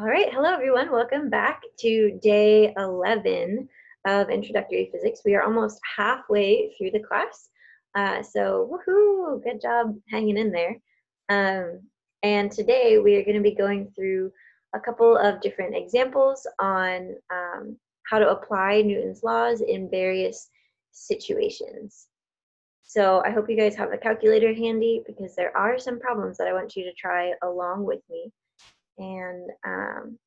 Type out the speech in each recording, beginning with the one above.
All right, hello everyone. Welcome back to day 11 of Introductory Physics. We are almost halfway through the class. Uh, so woohoo, good job hanging in there. Um, and today we are going to be going through a couple of different examples on um, how to apply Newton's laws in various situations. So I hope you guys have a calculator handy because there are some problems that I want you to try along with me and um,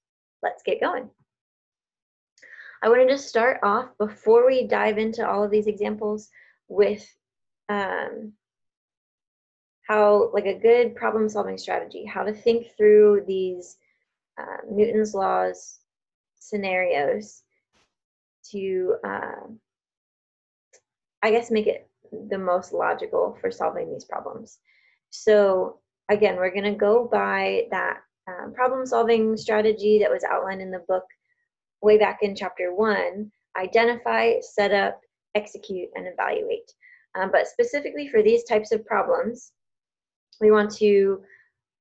let's get going. I wanted to start off before we dive into all of these examples with um, how, like a good problem solving strategy, how to think through these uh, Newton's laws scenarios to, uh, I guess, make it the most logical for solving these problems. So again, we're going to go by that um, problem solving strategy that was outlined in the book way back in chapter one identify, set up, execute, and evaluate. Um, but specifically for these types of problems, we want to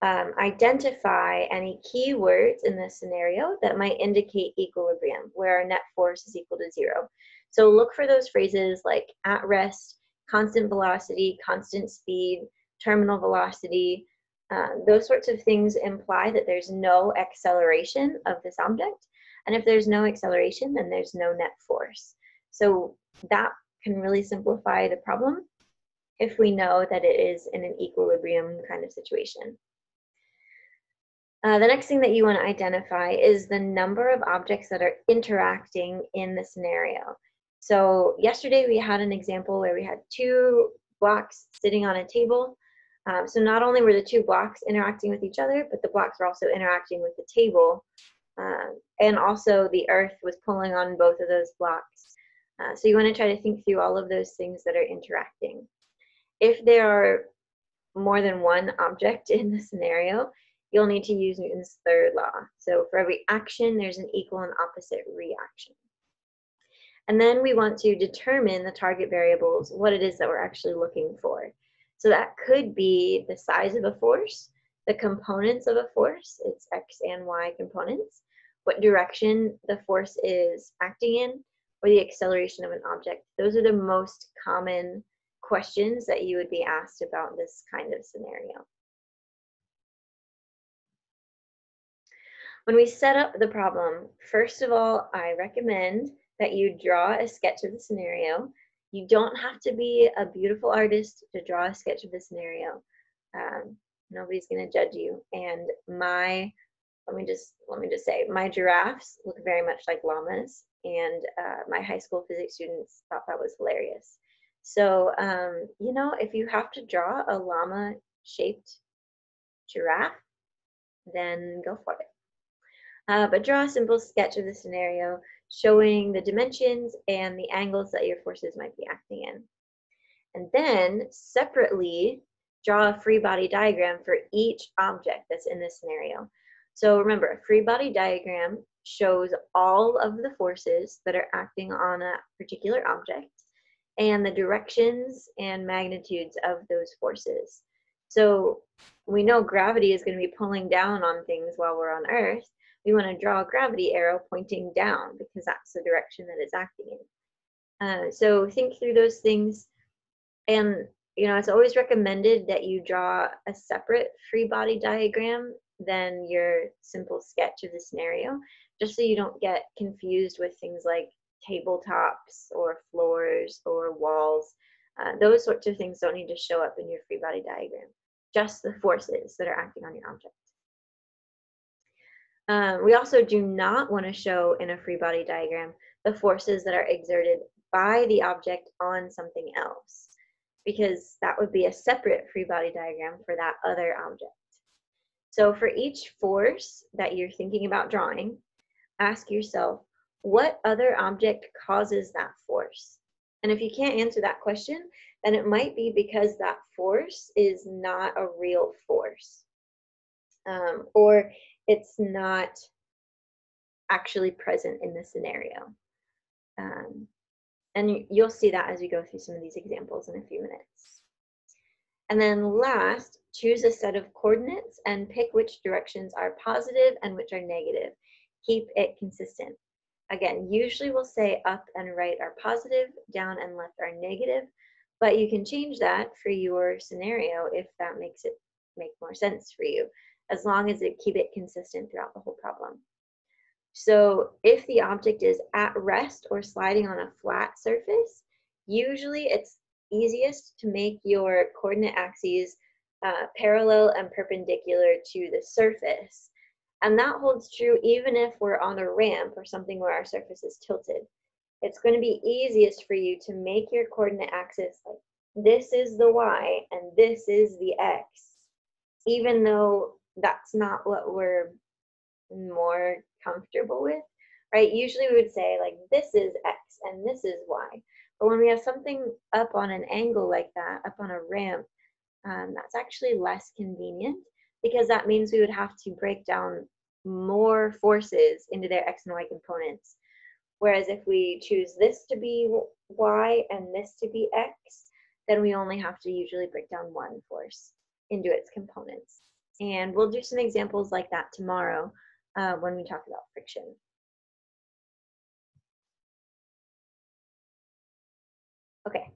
um, identify any keywords in the scenario that might indicate equilibrium, where our net force is equal to zero. So look for those phrases like at rest, constant velocity, constant speed, terminal velocity, um, those sorts of things imply that there's no acceleration of this object. And if there's no acceleration, then there's no net force. So that can really simplify the problem if we know that it is in an equilibrium kind of situation. Uh, the next thing that you want to identify is the number of objects that are interacting in the scenario. So yesterday we had an example where we had two blocks sitting on a table um, so not only were the two blocks interacting with each other, but the blocks were also interacting with the table. Um, and also the earth was pulling on both of those blocks. Uh, so you want to try to think through all of those things that are interacting. If there are more than one object in the scenario, you'll need to use Newton's third law. So for every action, there's an equal and opposite reaction. And then we want to determine the target variables, what it is that we're actually looking for. So that could be the size of a force, the components of a force, its x and y components, what direction the force is acting in, or the acceleration of an object. Those are the most common questions that you would be asked about this kind of scenario. When we set up the problem, first of all, I recommend that you draw a sketch of the scenario you don't have to be a beautiful artist to draw a sketch of the scenario. Um, nobody's going to judge you. And my, let me just let me just say, my giraffes look very much like llamas, and uh, my high school physics students thought that was hilarious. So um, you know, if you have to draw a llama-shaped giraffe, then go for it. Uh, but draw a simple sketch of the scenario showing the dimensions and the angles that your forces might be acting in. And then separately, draw a free body diagram for each object that's in this scenario. So remember, a free body diagram shows all of the forces that are acting on a particular object and the directions and magnitudes of those forces. So we know gravity is going to be pulling down on things while we're on Earth we want to draw a gravity arrow pointing down because that's the direction that it's acting in. Uh, so think through those things. And, you know, it's always recommended that you draw a separate free body diagram than your simple sketch of the scenario, just so you don't get confused with things like tabletops or floors or walls. Uh, those sorts of things don't need to show up in your free body diagram, just the forces that are acting on your object. Um, we also do not want to show in a free body diagram the forces that are exerted by the object on something else, because that would be a separate free body diagram for that other object. So for each force that you're thinking about drawing, ask yourself, what other object causes that force? And if you can't answer that question, then it might be because that force is not a real force. Um, or it's not actually present in the scenario. Um, and you'll see that as we go through some of these examples in a few minutes. And then last, choose a set of coordinates and pick which directions are positive and which are negative. Keep it consistent. Again, usually we'll say up and right are positive, down and left are negative, but you can change that for your scenario if that makes it make more sense for you, as long as it keep it consistent throughout the whole problem. So if the object is at rest or sliding on a flat surface, usually it's easiest to make your coordinate axes uh, parallel and perpendicular to the surface. And that holds true even if we're on a ramp or something where our surface is tilted. It's going to be easiest for you to make your coordinate axis like this is the y and this is the x, even though that's not what we're more comfortable with, right? Usually we would say like this is x and this is y. But when we have something up on an angle like that, up on a ramp, um, that's actually less convenient because that means we would have to break down more forces into their x and y components. Whereas if we choose this to be y and this to be x, then we only have to usually break down one force into its components. And we'll do some examples like that tomorrow uh, when we talk about friction. Okay.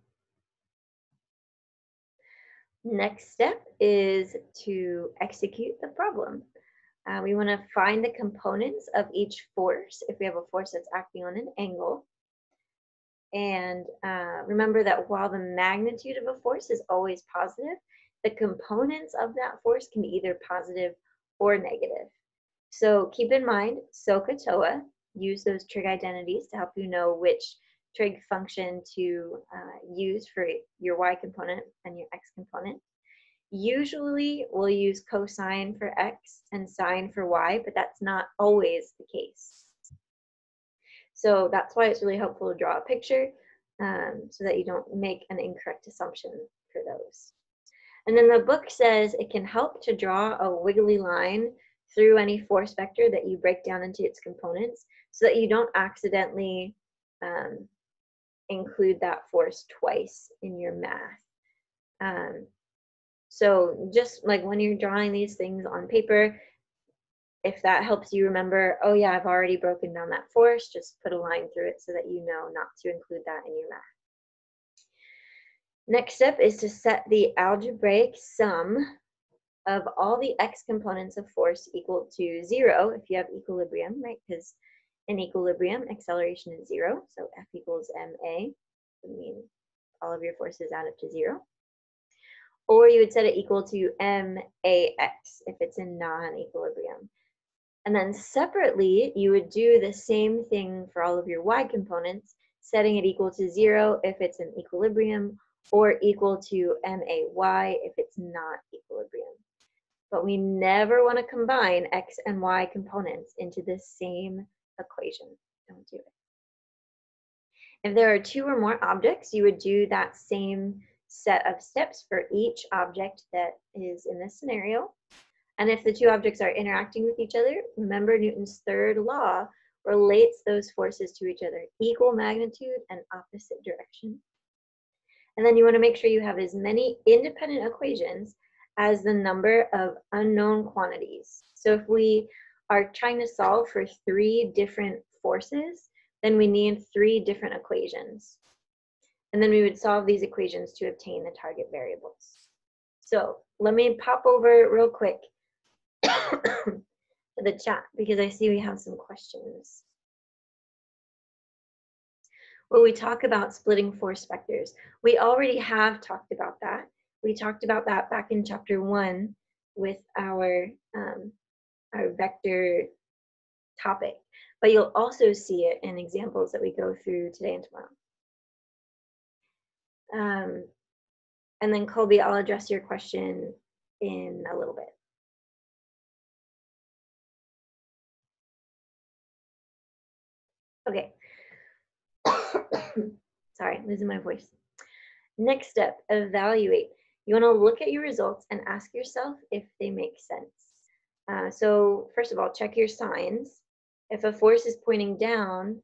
Next step is to execute the problem. Uh, we want to find the components of each force if we have a force that's acting on an angle. And uh, remember that while the magnitude of a force is always positive, the components of that force can be either positive or negative. So keep in mind, SOHCAHTOA, use those trig identities to help you know which trig function to uh, use for your y component and your x component. Usually we'll use cosine for x and sine for y, but that's not always the case. So that's why it's really helpful to draw a picture um, so that you don't make an incorrect assumption for those. And then the book says it can help to draw a wiggly line through any force vector that you break down into its components so that you don't accidentally um, include that force twice in your math. Um, so just like when you're drawing these things on paper, if that helps you remember, oh yeah, I've already broken down that force, just put a line through it so that you know not to include that in your math. Next step is to set the algebraic sum of all the x components of force equal to zero if you have equilibrium, right? Because in equilibrium, acceleration is zero, so F equals ma, would mean all of your forces add up to zero. Or you would set it equal to max if it's in non-equilibrium. And then separately, you would do the same thing for all of your y components, setting it equal to zero if it's in equilibrium, or equal to may if it's not equilibrium. But we never want to combine x and y components into the same equation. Don't do it. If there are two or more objects, you would do that same set of steps for each object that is in this scenario. And if the two objects are interacting with each other, remember Newton's third law relates those forces to each other, equal magnitude and opposite direction. And then you want to make sure you have as many independent equations as the number of unknown quantities. So if we are trying to solve for three different forces, then we need three different equations. And then we would solve these equations to obtain the target variables. So let me pop over real quick to the chat because I see we have some questions. When we talk about splitting force vectors, we already have talked about that. We talked about that back in chapter one with our um, our vector topic, but you'll also see it in examples that we go through today and tomorrow. Um, and then Colby, I'll address your question in a little bit. Okay. Sorry, losing my voice. Next step, evaluate. You want to look at your results and ask yourself if they make sense. Uh, so first of all, check your signs. If a force is pointing down,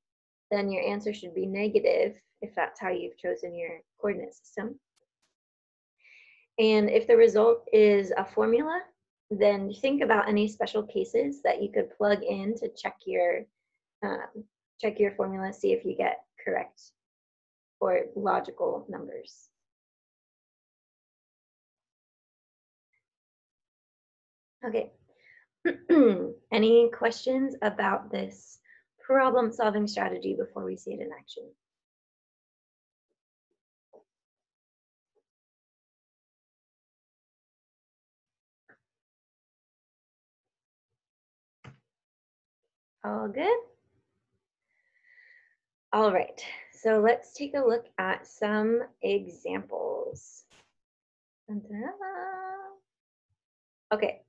then your answer should be negative if that's how you've chosen your coordinate system. And if the result is a formula, then think about any special cases that you could plug in to check your um, check your formula, see if you get correct or logical numbers. Okay. Any questions about this problem solving strategy before we see it in action? All good? All right, so let's take a look at some examples. Okay,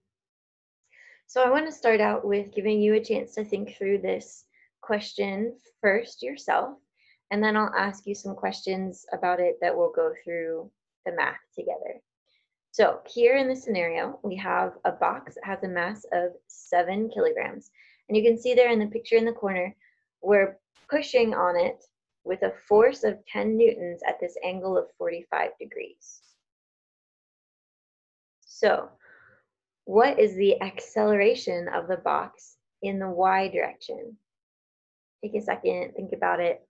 so I want to start out with giving you a chance to think through this question first yourself, and then I'll ask you some questions about it that will go through the math together. So here in this scenario, we have a box that has a mass of seven kilograms. And you can see there in the picture in the corner, we're pushing on it with a force of 10 newtons at this angle of 45 degrees. So what is the acceleration of the box in the y direction? Take a second, think about it.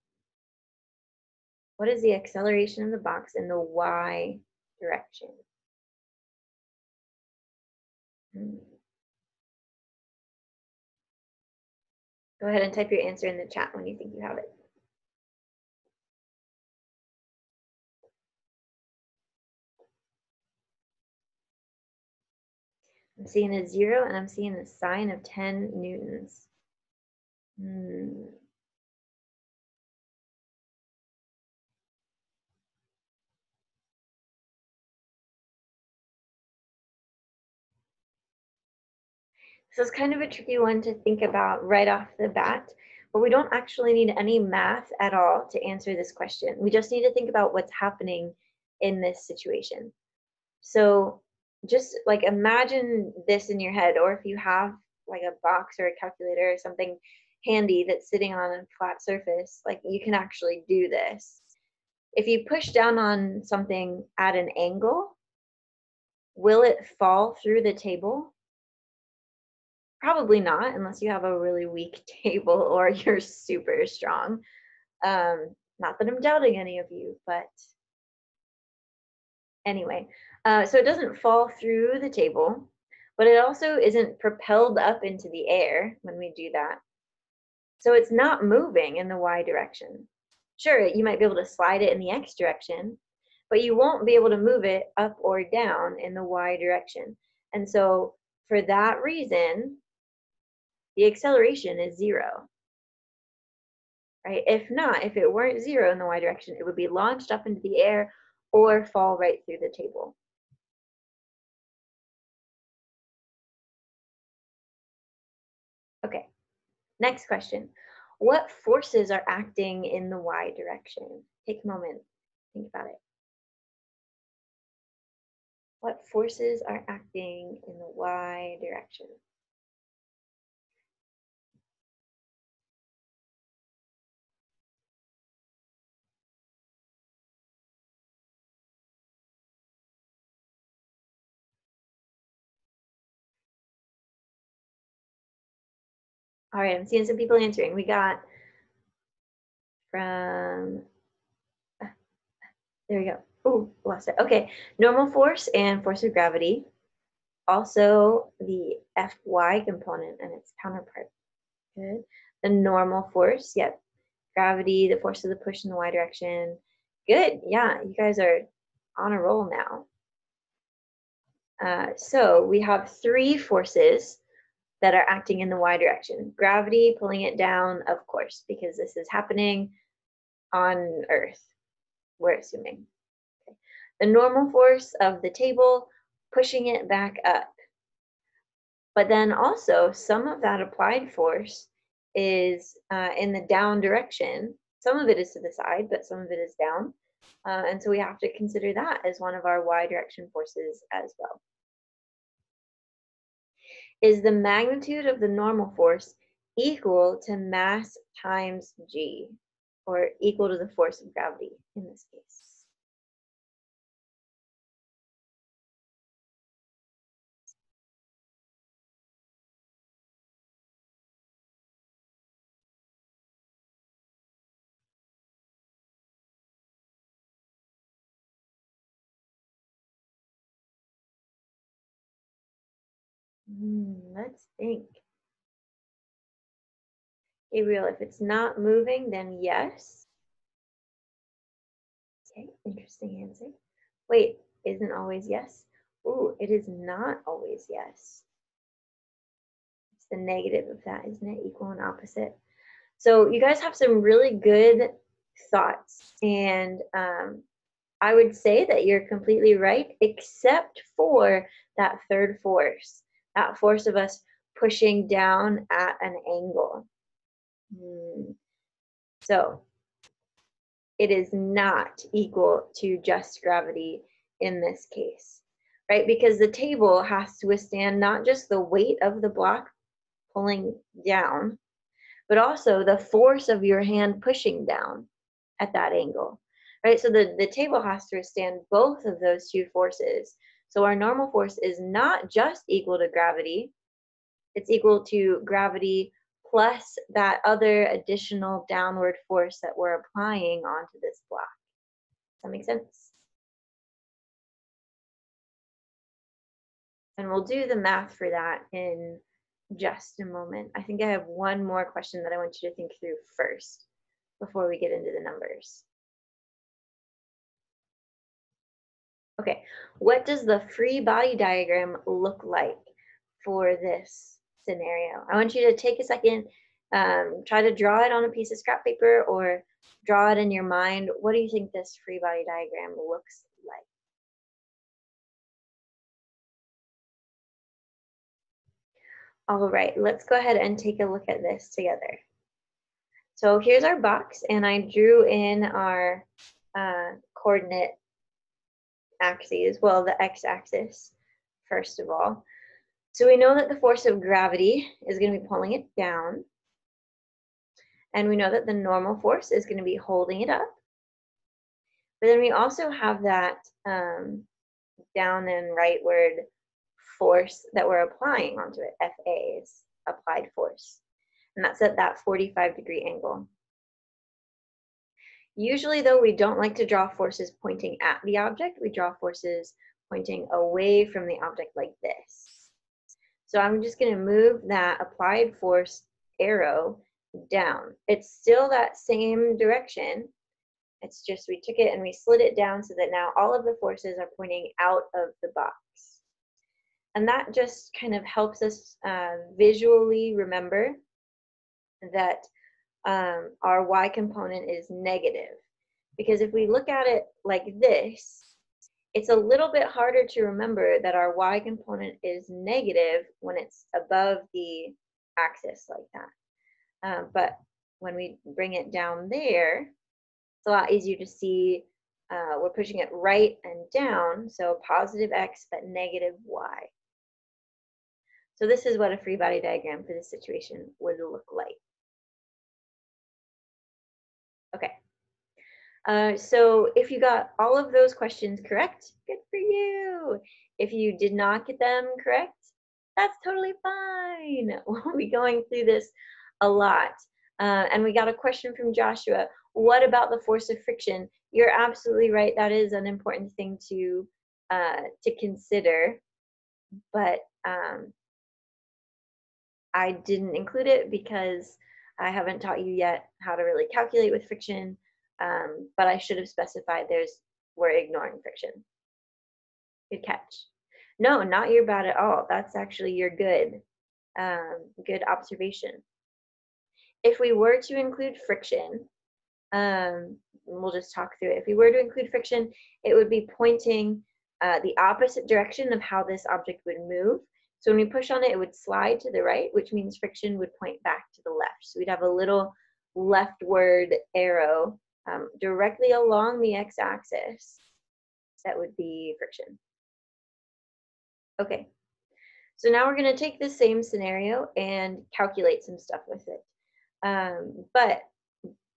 What is the acceleration of the box in the y direction? Hmm. Go ahead and type your answer in the chat when you think you have it. I'm seeing a zero and I'm seeing a sine of 10 newtons. Hmm. So it's kind of a tricky one to think about right off the bat, but we don't actually need any math at all to answer this question. We just need to think about what's happening in this situation. So just like imagine this in your head, or if you have like a box or a calculator or something handy that's sitting on a flat surface, like you can actually do this. If you push down on something at an angle, will it fall through the table? Probably not, unless you have a really weak table or you're super strong. Um, not that I'm doubting any of you, but anyway, uh, so it doesn't fall through the table, but it also isn't propelled up into the air when we do that. So it's not moving in the y direction. Sure, you might be able to slide it in the x direction, but you won't be able to move it up or down in the y direction. And so for that reason, the acceleration is zero. Right? If not, if it weren't zero in the y direction, it would be launched up into the air or fall right through the table. Okay, next question. What forces are acting in the y direction? Take a moment, think about it. What forces are acting in the y direction? All right, I'm seeing some people answering. We got from, there we go. Oh, lost it. Okay, normal force and force of gravity. Also the Fy component and its counterpart. Good. The normal force, yep. Gravity, the force of the push in the y direction. Good, yeah, you guys are on a roll now. Uh, so we have three forces that are acting in the y direction. Gravity pulling it down, of course, because this is happening on Earth, we're assuming. Okay. The normal force of the table pushing it back up. But then also some of that applied force is uh, in the down direction. Some of it is to the side, but some of it is down. Uh, and so we have to consider that as one of our y direction forces as well is the magnitude of the normal force equal to mass times g, or equal to the force of gravity in this case. Mm, let's think. Gabriel, if it's not moving, then yes. Okay, interesting answer. Wait, isn't always yes? Ooh, it is not always yes. It's the negative of that, isn't it? Equal and opposite. So you guys have some really good thoughts, and um, I would say that you're completely right, except for that third force, that force of us pushing down at an angle. Hmm. So it is not equal to just gravity in this case, right? Because the table has to withstand not just the weight of the block pulling down, but also the force of your hand pushing down at that angle, right? So the, the table has to withstand both of those two forces. So our normal force is not just equal to gravity, it's equal to gravity plus that other additional downward force that we're applying onto this block. Does that make sense? And we'll do the math for that in just a moment. I think I have one more question that I want you to think through first before we get into the numbers. Okay, what does the free body diagram look like for this scenario? I want you to take a second, um, try to draw it on a piece of scrap paper or draw it in your mind. What do you think this free body diagram looks like? All right, let's go ahead and take a look at this together. So here's our box, and I drew in our uh, coordinate axes, well, the x-axis, first of all. So we know that the force of gravity is going to be pulling it down. And we know that the normal force is going to be holding it up. But then we also have that um, down and rightward force that we're applying onto it. FA is applied force. And that's at that 45 degree angle. Usually though, we don't like to draw forces pointing at the object. We draw forces pointing away from the object like this. So I'm just gonna move that applied force arrow down. It's still that same direction. It's just we took it and we slid it down so that now all of the forces are pointing out of the box. And that just kind of helps us uh, visually remember that um, our y component is negative. Because if we look at it like this, it's a little bit harder to remember that our y component is negative when it's above the axis like that. Um, but when we bring it down there, it's a lot easier to see uh, we're pushing it right and down, so positive x but negative y. So this is what a free body diagram for this situation would look like. Okay. Uh, so if you got all of those questions correct, good for you. If you did not get them correct, that's totally fine. We'll be going through this a lot. Uh, and we got a question from Joshua. What about the force of friction? You're absolutely right. That is an important thing to uh, to consider. But um, I didn't include it because I haven't taught you yet how to really calculate with friction, um, but I should have specified there's, we're ignoring friction. Good catch. No, not your bad at all. That's actually your good, um, good observation. If we were to include friction, um, we'll just talk through it. If we were to include friction, it would be pointing uh, the opposite direction of how this object would move. So when we push on it, it would slide to the right, which means friction would point back to the left. So we'd have a little leftward arrow um, directly along the x-axis. That would be friction. Okay, so now we're going to take the same scenario and calculate some stuff with it. Um, but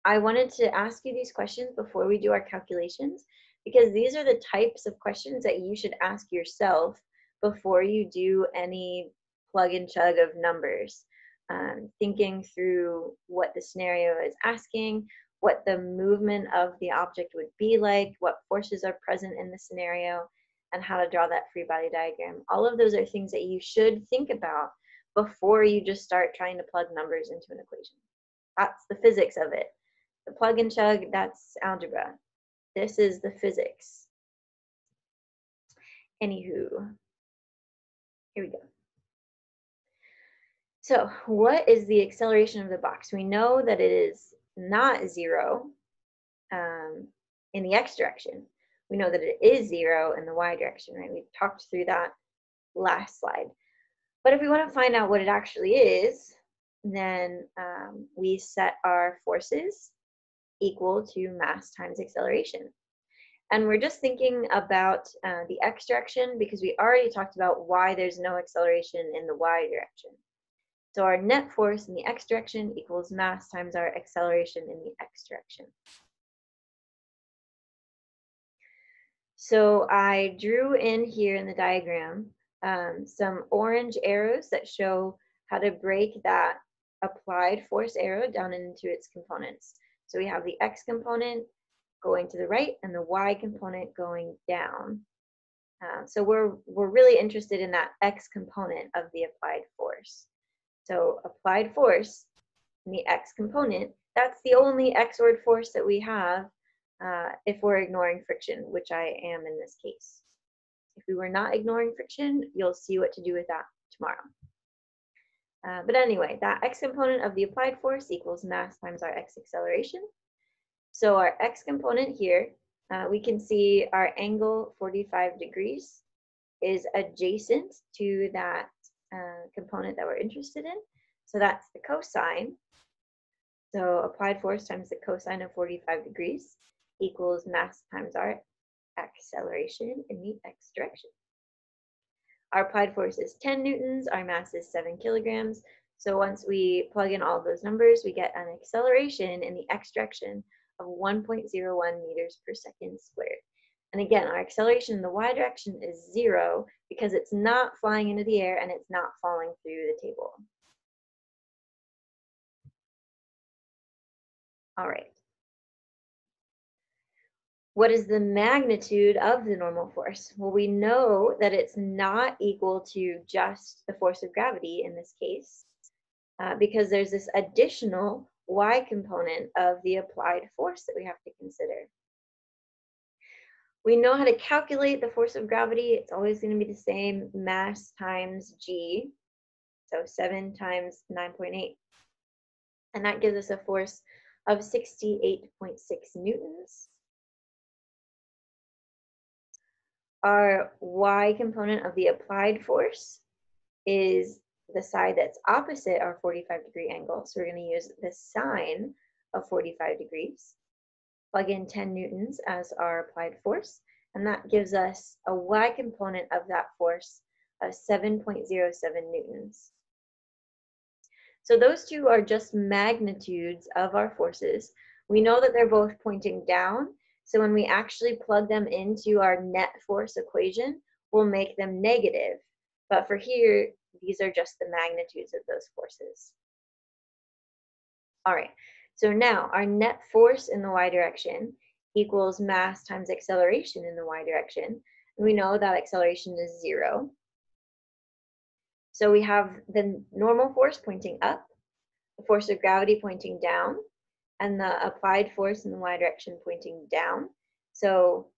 I wanted to ask you these questions before we do our calculations because these are the types of questions that you should ask yourself before you do any plug and chug of numbers. Um, thinking through what the scenario is asking, what the movement of the object would be like, what forces are present in the scenario, and how to draw that free body diagram. All of those are things that you should think about before you just start trying to plug numbers into an equation. That's the physics of it. The plug and chug, that's algebra. This is the physics. Anywho, here we go. So what is the acceleration of the box? We know that it is not zero um, in the x direction. We know that it is zero in the y direction, right? We talked through that last slide. But if we want to find out what it actually is, then um, we set our forces equal to mass times acceleration. And we're just thinking about uh, the x direction because we already talked about why there's no acceleration in the y direction. So our net force in the x direction equals mass times our acceleration in the x direction. So I drew in here in the diagram um, some orange arrows that show how to break that applied force arrow down into its components. So we have the x component going to the right and the y component going down. Uh, so we're, we're really interested in that x component of the applied force. So applied force in the x component, that's the only x-word force that we have uh, if we're ignoring friction, which I am in this case. If we were not ignoring friction, you'll see what to do with that tomorrow. Uh, but anyway, that x component of the applied force equals mass times our x acceleration. So our x component here, uh, we can see our angle 45 degrees is adjacent to that uh, component that we're interested in. So that's the cosine. So applied force times the cosine of 45 degrees equals mass times our acceleration in the x direction. Our applied force is 10 newtons, our mass is 7 kilograms. So once we plug in all those numbers, we get an acceleration in the x direction of 1.01 meters per second squared. And again, our acceleration in the y direction is zero because it's not flying into the air and it's not falling through the table. All right. What is the magnitude of the normal force? Well, we know that it's not equal to just the force of gravity in this case, uh, because there's this additional y component of the applied force that we have to consider. We know how to calculate the force of gravity. It's always going to be the same mass times g, so 7 times 9.8. And that gives us a force of 68.6 newtons. our y component of the applied force is the side that's opposite our 45 degree angle. So we're going to use the sine of 45 degrees. Plug in 10 newtons as our applied force, and that gives us a y component of that force of 7.07 newtons. So those two are just magnitudes of our forces. We know that they're both pointing down, so when we actually plug them into our net force equation, we'll make them negative. But for here, these are just the magnitudes of those forces. All right, so now our net force in the y direction equals mass times acceleration in the y direction. And we know that acceleration is zero. So we have the normal force pointing up, the force of gravity pointing down, and the applied force in the y direction pointing down. So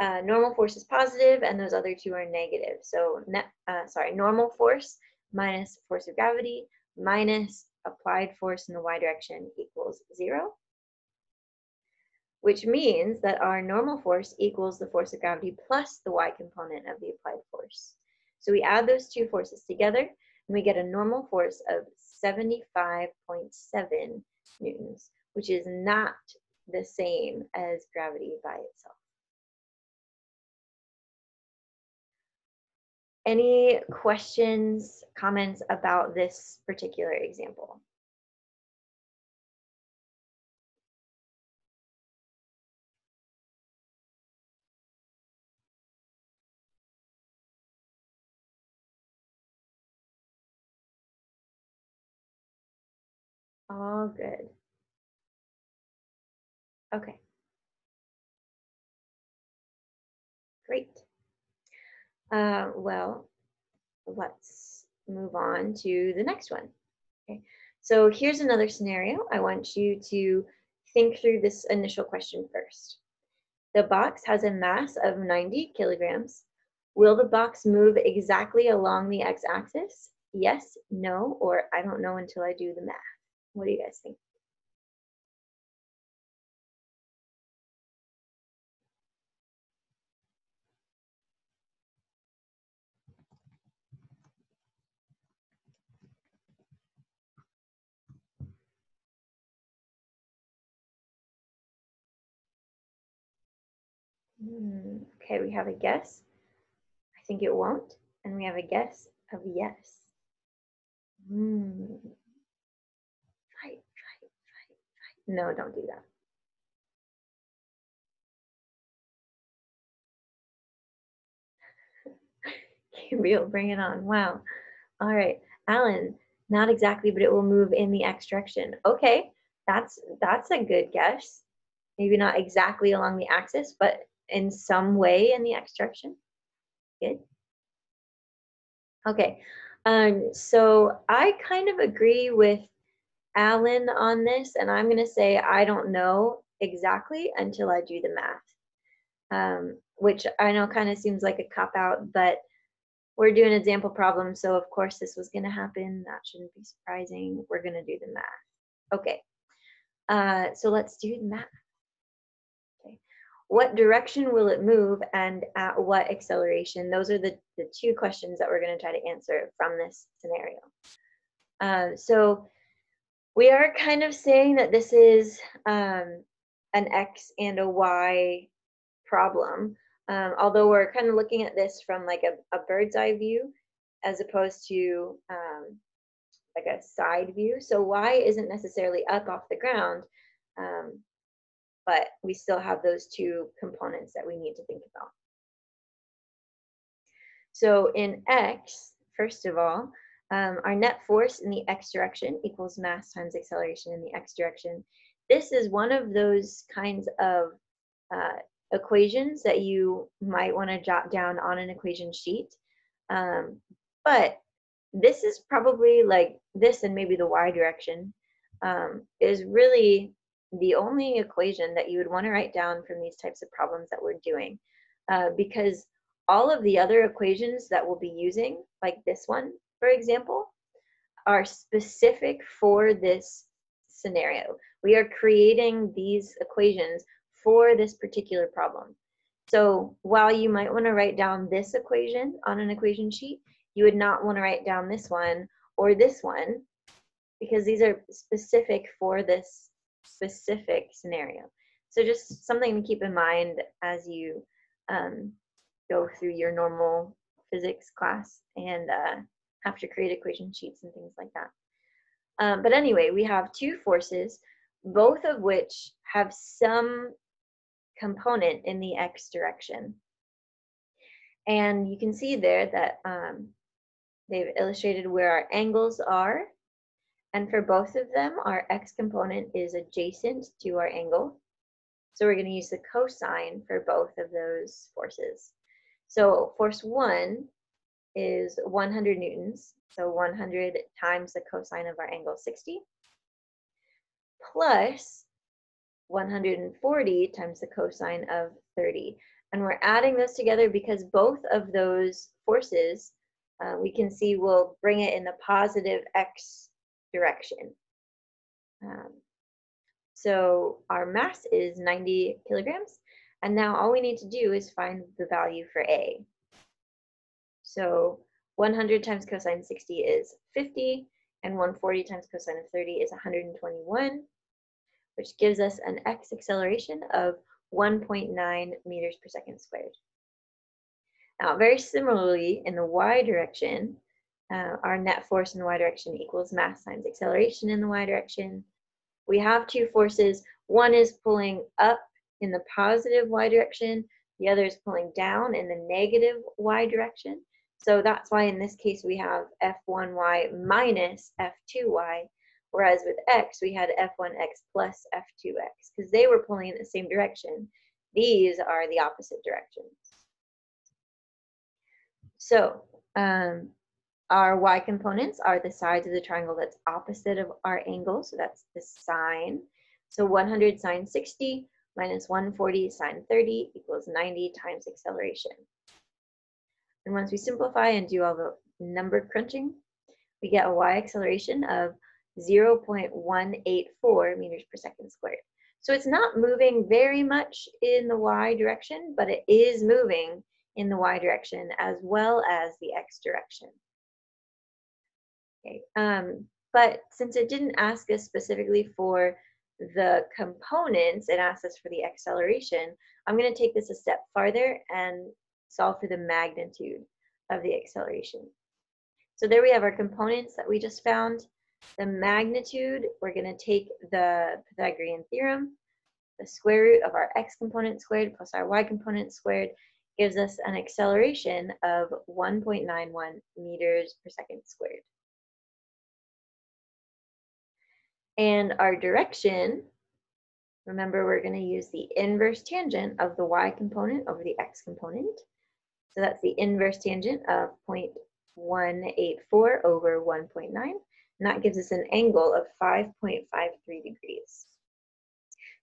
uh, normal force is positive and those other two are negative. So uh, sorry, normal force minus force of gravity minus applied force in the y direction equals zero, which means that our normal force equals the force of gravity plus the y component of the applied force. So we add those two forces together and we get a normal force of 75.7 newtons which is not the same as gravity by itself. Any questions, comments about this particular example? All good. Okay. Great. Uh, well, let's move on to the next one. Okay, so here's another scenario. I want you to think through this initial question first. The box has a mass of 90 kilograms. Will the box move exactly along the x-axis? Yes, no, or I don't know until I do the math. What do you guys think? Hmm, okay, we have a guess. I think it won't. And we have a guess of yes. Hmm. Fight, fight, fight, fight. No, don't do that. Gabriel, bring it on. Wow. All right. Alan, not exactly, but it will move in the x direction. Okay, that's that's a good guess. Maybe not exactly along the axis, but in some way in the x direction. Good. Okay, um, so I kind of agree with Alan on this, and I'm going to say I don't know exactly until I do the math, um, which I know kind of seems like a cop out, but we're doing example problem, so of course this was going to happen. That shouldn't be surprising. We're going to do the math. Okay, uh, so let's do the math. What direction will it move and at what acceleration? Those are the, the two questions that we're going to try to answer from this scenario. Uh, so we are kind of saying that this is um, an X and a Y problem. Um, although we're kind of looking at this from like a, a bird's eye view as opposed to um, like a side view. So y isn't necessarily up off the ground, um, but we still have those two components that we need to think about. So in x, first of all, um, our net force in the x direction equals mass times acceleration in the x direction. This is one of those kinds of uh, equations that you might want to jot down on an equation sheet. Um, but this is probably like this and maybe the y direction um, is really the only equation that you would want to write down from these types of problems that we're doing. Uh, because all of the other equations that we'll be using, like this one, for example, are specific for this scenario. We are creating these equations for this particular problem. So while you might want to write down this equation on an equation sheet, you would not want to write down this one or this one because these are specific for this specific scenario. So just something to keep in mind as you um, go through your normal physics class and uh, have to create equation sheets and things like that. Um, but anyway, we have two forces, both of which have some component in the x direction. And you can see there that um, they've illustrated where our angles are. And for both of them, our x component is adjacent to our angle. So we're going to use the cosine for both of those forces. So force 1 is 100 newtons. So 100 times the cosine of our angle 60 plus 140 times the cosine of 30. And we're adding those together because both of those forces uh, we can see will bring it in the positive x direction. Um, so our mass is 90 kilograms. And now all we need to do is find the value for A. So 100 times cosine 60 is 50, and 140 times cosine of 30 is 121 which gives us an x acceleration of 1.9 meters per second squared. Now, very similarly, in the y direction, uh, our net force in the y direction equals mass times acceleration in the y direction. We have two forces. One is pulling up in the positive y direction. The other is pulling down in the negative y direction. So that's why in this case we have F1y minus F2y Whereas with x, we had f1x plus f2x because they were pulling in the same direction. These are the opposite directions. So um, our y components are the sides of the triangle that's opposite of our angle. So that's the sine. So 100 sine 60 minus 140 sine 30 equals 90 times acceleration. And once we simplify and do all the number crunching, we get a y acceleration of 0.184 meters per second squared. So it's not moving very much in the y direction, but it is moving in the y direction as well as the x direction. Okay, um, but since it didn't ask us specifically for the components, it asked us for the acceleration, I'm going to take this a step farther and solve for the magnitude of the acceleration. So there we have our components that we just found. The magnitude, we're going to take the Pythagorean theorem, the square root of our x component squared plus our y component squared gives us an acceleration of 1.91 meters per second squared. And our direction, remember we're going to use the inverse tangent of the y component over the x component. So that's the inverse tangent of 0.184 over 1.9. And that gives us an angle of 5.53 degrees.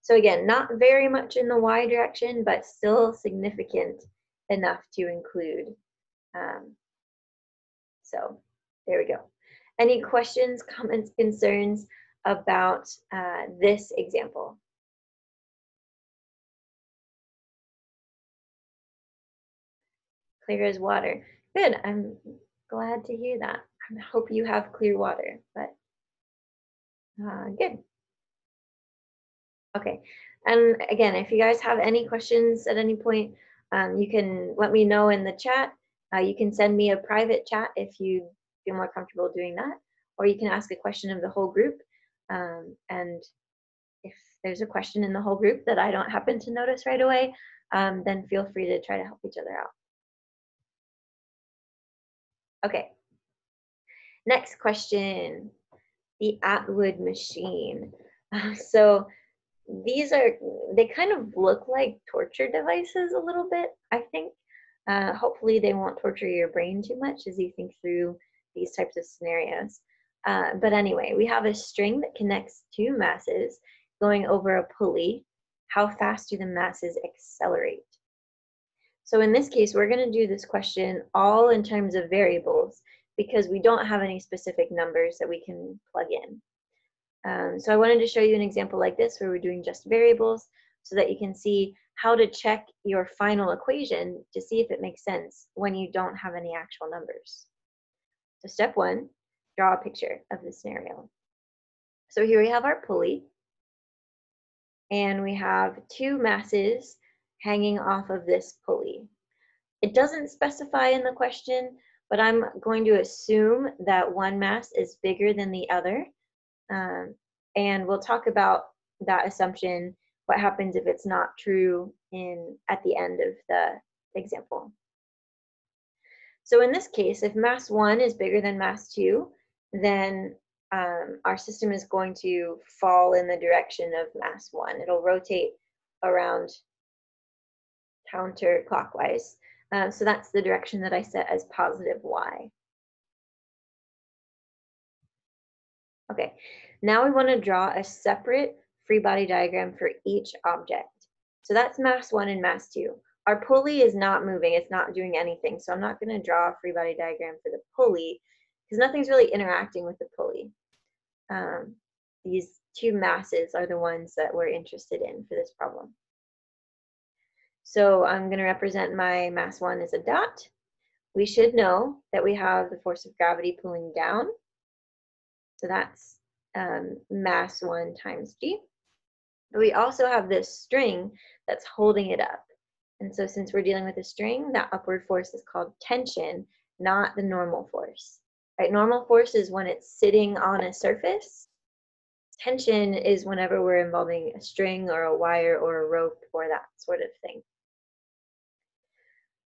So again, not very much in the y direction, but still significant enough to include. Um, so there we go. Any questions, comments, concerns about uh, this example? Clear as water. Good, I'm glad to hear that. I hope you have clear water, but uh, good. Okay, and again, if you guys have any questions at any point, um, you can let me know in the chat. Uh, you can send me a private chat if you feel more comfortable doing that, or you can ask a question of the whole group. Um, and if there's a question in the whole group that I don't happen to notice right away, um, then feel free to try to help each other out. Okay. Next question, the Atwood machine. Uh, so these are, they kind of look like torture devices a little bit, I think. Uh, hopefully they won't torture your brain too much as you think through these types of scenarios. Uh, but anyway, we have a string that connects two masses going over a pulley. How fast do the masses accelerate? So in this case, we're going to do this question all in terms of variables because we don't have any specific numbers that we can plug in. Um, so I wanted to show you an example like this where we're doing just variables so that you can see how to check your final equation to see if it makes sense when you don't have any actual numbers. So step one, draw a picture of the scenario. So here we have our pulley and we have two masses hanging off of this pulley. It doesn't specify in the question, but I'm going to assume that one mass is bigger than the other um, and we'll talk about that assumption, what happens if it's not true in at the end of the example. So in this case, if mass one is bigger than mass two, then um, our system is going to fall in the direction of mass one. It'll rotate around counterclockwise. Uh, so that's the direction that I set as positive y. Okay, now we want to draw a separate free body diagram for each object. So that's mass one and mass two. Our pulley is not moving, it's not doing anything. So I'm not going to draw a free body diagram for the pulley because nothing's really interacting with the pulley. Um, these two masses are the ones that we're interested in for this problem. So I'm going to represent my mass one as a dot. We should know that we have the force of gravity pulling down so that's um, mass 1 times g. But we also have this string that's holding it up. And so since we're dealing with a string, that upward force is called tension, not the normal force. Right? Normal force is when it's sitting on a surface. Tension is whenever we're involving a string or a wire or a rope or that sort of thing.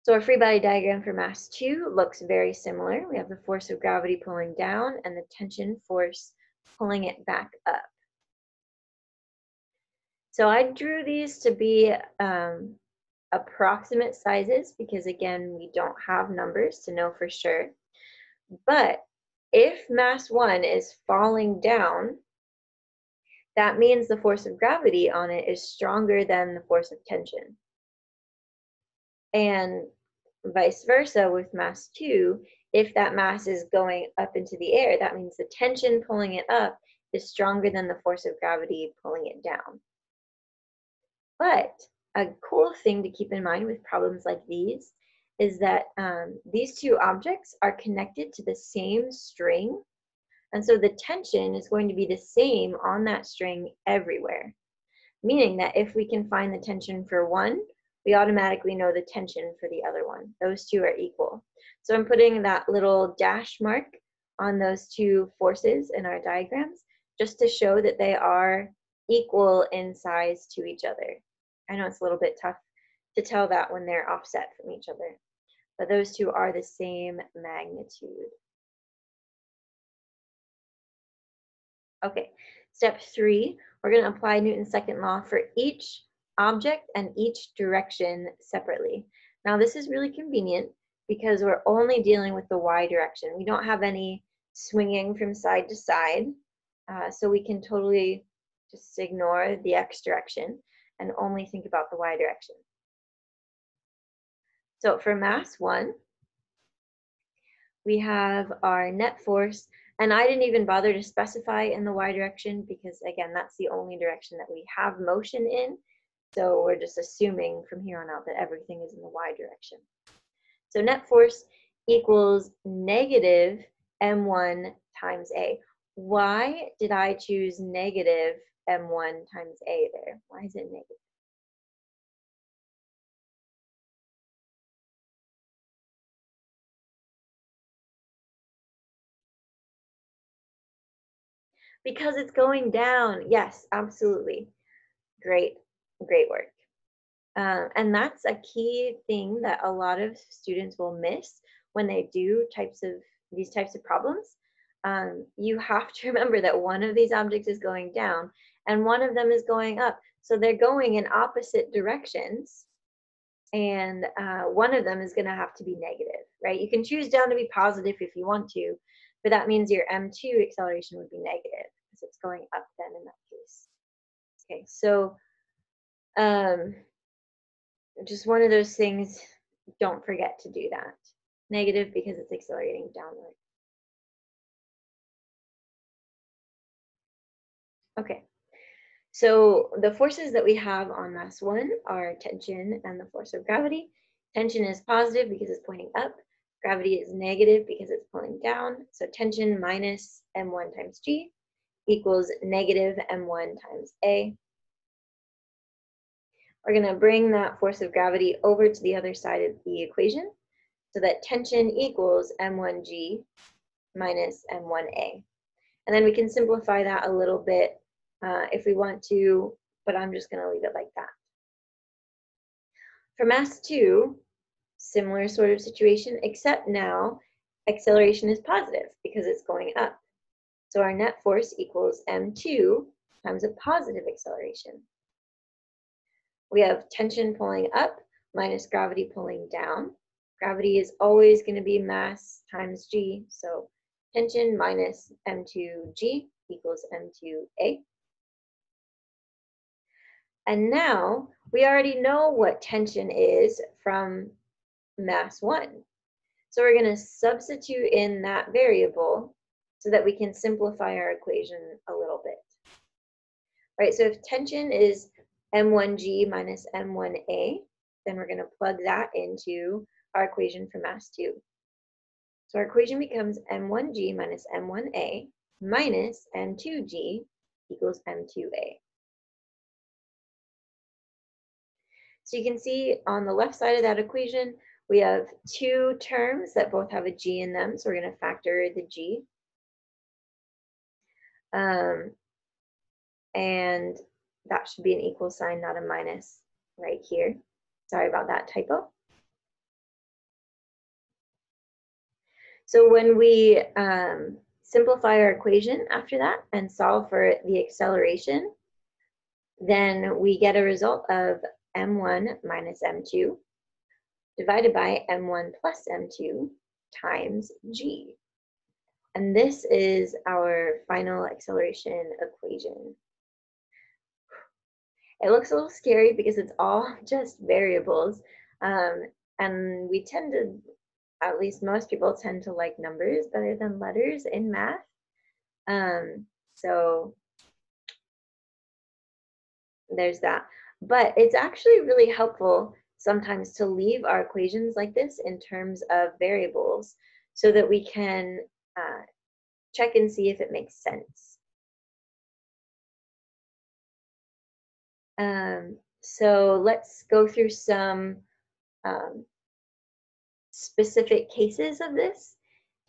So our free body diagram for mass 2 looks very similar. We have the force of gravity pulling down and the tension force pulling it back up. So I drew these to be um, approximate sizes because again, we don't have numbers to know for sure. But if mass one is falling down, that means the force of gravity on it is stronger than the force of tension. And vice versa with mass two, if that mass is going up into the air, that means the tension pulling it up is stronger than the force of gravity pulling it down. But a cool thing to keep in mind with problems like these is that um, these two objects are connected to the same string. And so the tension is going to be the same on that string everywhere. Meaning that if we can find the tension for one, we automatically know the tension for the other one. Those two are equal. So I'm putting that little dash mark on those two forces in our diagrams just to show that they are equal in size to each other. I know it's a little bit tough to tell that when they're offset from each other, but those two are the same magnitude. Okay, step three, we're gonna apply Newton's second law for each object and each direction separately. Now this is really convenient because we're only dealing with the y direction. We don't have any swinging from side to side, uh, so we can totally just ignore the x direction and only think about the y direction. So for mass one, we have our net force, and I didn't even bother to specify in the y direction because again, that's the only direction that we have motion in. So we're just assuming from here on out that everything is in the y direction. So net force equals negative m1 times a. Why did I choose negative m1 times a there? Why is it negative? Because it's going down. Yes, absolutely. Great, great work. Uh, and that's a key thing that a lot of students will miss when they do types of these types of problems. Um, you have to remember that one of these objects is going down and one of them is going up. So they're going in opposite directions and uh, one of them is going to have to be negative, right? You can choose down to be positive if you want to, but that means your M2 acceleration would be negative because it's going up then in that case. Okay, so um, just one of those things, don't forget to do that. Negative because it's accelerating downward. Okay, so the forces that we have on mass one are tension and the force of gravity. Tension is positive because it's pointing up. Gravity is negative because it's pulling down. So tension minus m1 times g equals negative m1 times a. We're going to bring that force of gravity over to the other side of the equation so that tension equals m1g minus m1a. And then we can simplify that a little bit uh, if we want to, but I'm just going to leave it like that. For mass 2, similar sort of situation, except now acceleration is positive because it's going up. So our net force equals m2 times a positive acceleration. We have tension pulling up minus gravity pulling down. Gravity is always going to be mass times g, so tension minus m2g equals m2a. And now we already know what tension is from mass one. So we're going to substitute in that variable so that we can simplify our equation a little bit. Right, so if tension is m1g minus m1a, then we're going to plug that into our equation for mass 2. So our equation becomes m1g minus m1a minus m2g equals m2a. So you can see on the left side of that equation, we have two terms that both have a g in them. So we're going to factor the g. Um, and that should be an equal sign, not a minus right here. Sorry about that typo. So when we um, simplify our equation after that and solve for the acceleration, then we get a result of m1 minus m2 divided by m1 plus m2 times g. And this is our final acceleration equation. It looks a little scary because it's all just variables. Um, and we tend to, at least most people tend to like numbers better than letters in math. Um, so there's that. But it's actually really helpful sometimes to leave our equations like this in terms of variables so that we can uh, check and see if it makes sense. Um, so let's go through some um, specific cases of this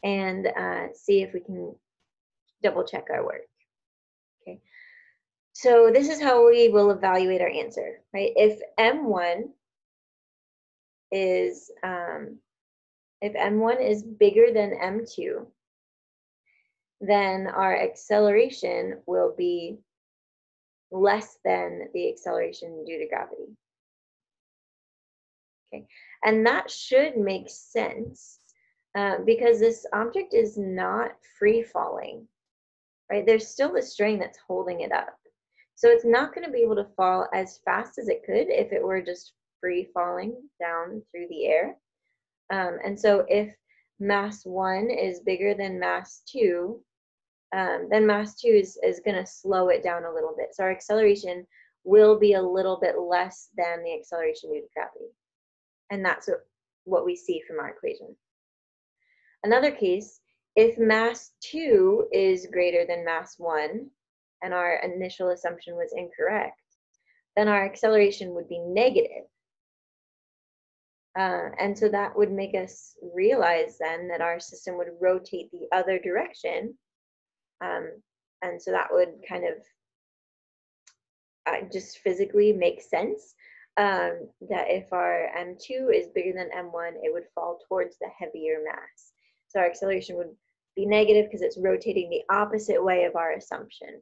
and uh, see if we can double check our work. Okay, so this is how we will evaluate our answer, right? If M1 is, um, if M1 is bigger than M2, then our acceleration will be less than the acceleration due to gravity. Okay, and that should make sense uh, because this object is not free falling, right? There's still a string that's holding it up. So it's not going to be able to fall as fast as it could if it were just free falling down through the air. Um, and so if mass one is bigger than mass two, um, then mass two is, is going to slow it down a little bit. So our acceleration will be a little bit less than the acceleration due to gravity. And that's what, what we see from our equation. Another case, if mass two is greater than mass one, and our initial assumption was incorrect, then our acceleration would be negative. Uh, and so that would make us realize then that our system would rotate the other direction um, and so that would kind of uh, just physically make sense um, that if our M2 is bigger than M1, it would fall towards the heavier mass. So our acceleration would be negative because it's rotating the opposite way of our assumption.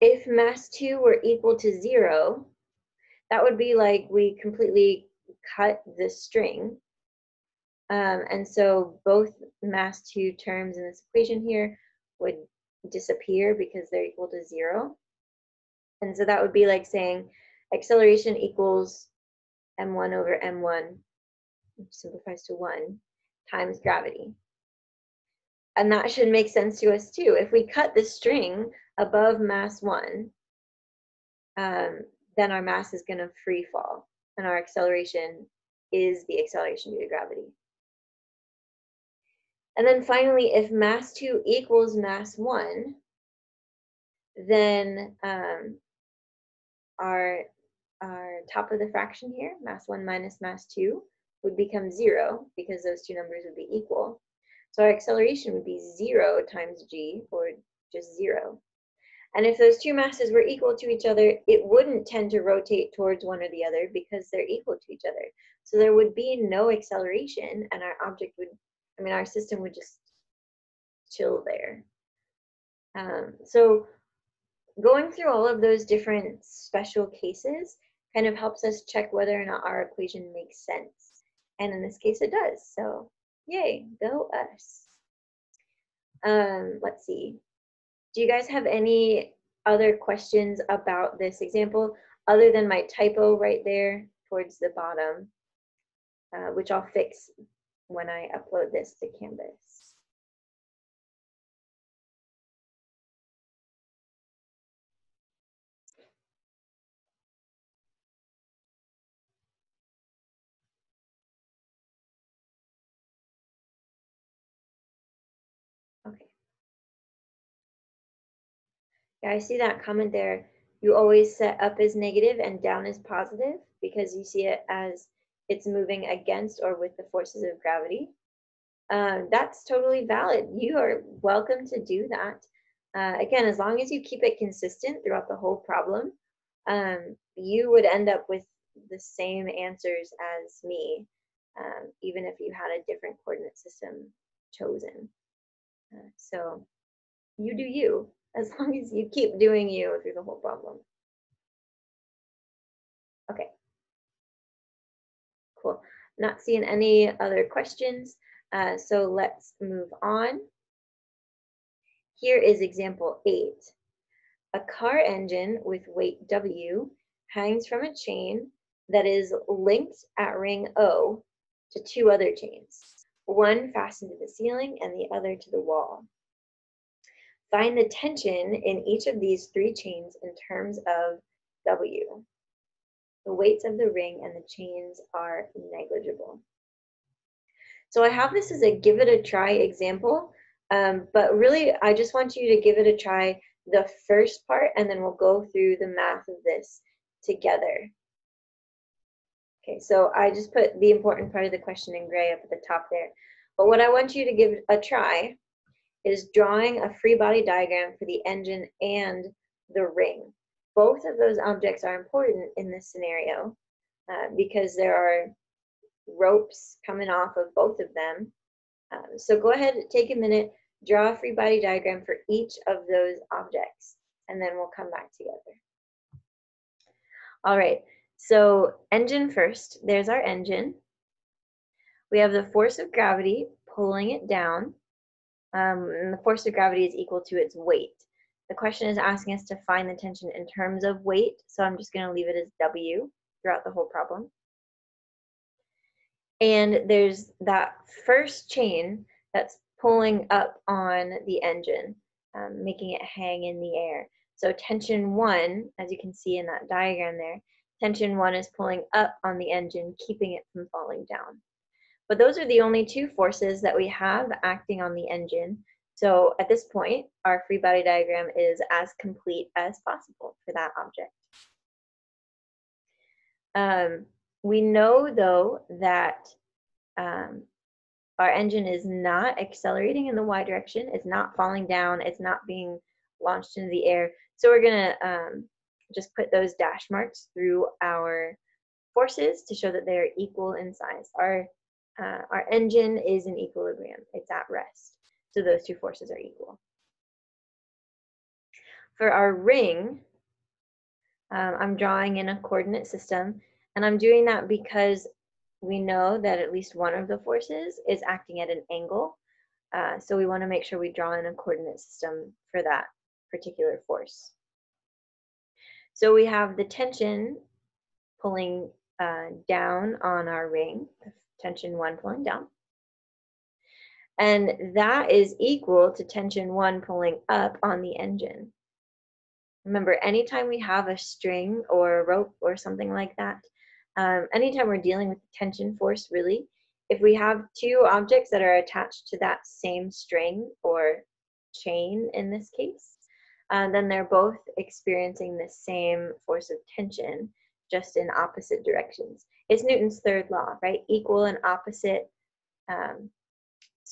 If mass 2 were equal to 0, that would be like we completely cut the string um, and so both mass two terms in this equation here would disappear because they're equal to zero. And so that would be like saying acceleration equals m1 over m1, which simplifies to 1, times gravity. And that should make sense to us too. If we cut the string above mass 1, um, then our mass is going to free fall, and our acceleration is the acceleration due to gravity. And then finally, if mass 2 equals mass 1, then um, our, our top of the fraction here, mass 1 minus mass 2, would become 0 because those two numbers would be equal. So our acceleration would be 0 times g, or just 0. And if those two masses were equal to each other, it wouldn't tend to rotate towards one or the other because they're equal to each other. So there would be no acceleration and our object would I mean, our system would just chill there. Um, so going through all of those different special cases kind of helps us check whether or not our equation makes sense. And in this case, it does. So yay, go us. Um, let's see. Do you guys have any other questions about this example other than my typo right there towards the bottom, uh, which I'll fix when I upload this to Canvas. Okay. Yeah, I see that comment there. You always set up as negative and down as positive because you see it as it's moving against or with the forces of gravity. Um, that's totally valid. You are welcome to do that. Uh, again, as long as you keep it consistent throughout the whole problem, um, you would end up with the same answers as me, um, even if you had a different coordinate system chosen. Uh, so you do you, as long as you keep doing you through the whole problem. Okay. Cool. Not seeing any other questions. Uh, so let's move on. Here is example eight. A car engine with weight W hangs from a chain that is linked at ring O to two other chains, one fastened to the ceiling and the other to the wall. Find the tension in each of these three chains in terms of W. The weights of the ring and the chains are negligible. So I have this as a give it a try example, um, but really I just want you to give it a try the first part and then we'll go through the math of this together. Okay, so I just put the important part of the question in gray up at the top there. But what I want you to give a try is drawing a free body diagram for the engine and the ring. Both of those objects are important in this scenario uh, because there are ropes coming off of both of them. Um, so go ahead, take a minute, draw a free body diagram for each of those objects, and then we'll come back together. All right, so engine first, there's our engine. We have the force of gravity pulling it down, um, and the force of gravity is equal to its weight. The question is asking us to find the tension in terms of weight, so I'm just going to leave it as W throughout the whole problem. And there's that first chain that's pulling up on the engine, um, making it hang in the air. So tension one, as you can see in that diagram there, tension one is pulling up on the engine, keeping it from falling down. But those are the only two forces that we have acting on the engine. So at this point, our free body diagram is as complete as possible for that object. Um, we know though that um, our engine is not accelerating in the y direction, it's not falling down, it's not being launched into the air. So we're gonna um, just put those dash marks through our forces to show that they're equal in size. Our, uh, our engine is in equilibrium, it's at rest. So those two forces are equal. For our ring, um, I'm drawing in a coordinate system, and I'm doing that because we know that at least one of the forces is acting at an angle. Uh, so we want to make sure we draw in a coordinate system for that particular force. So we have the tension pulling uh, down on our ring, tension one pulling down. And that is equal to tension one pulling up on the engine. Remember, anytime we have a string or a rope or something like that, um, anytime we're dealing with tension force, really, if we have two objects that are attached to that same string or chain in this case, uh, then they're both experiencing the same force of tension, just in opposite directions. It's Newton's third law, right? Equal and opposite. Um,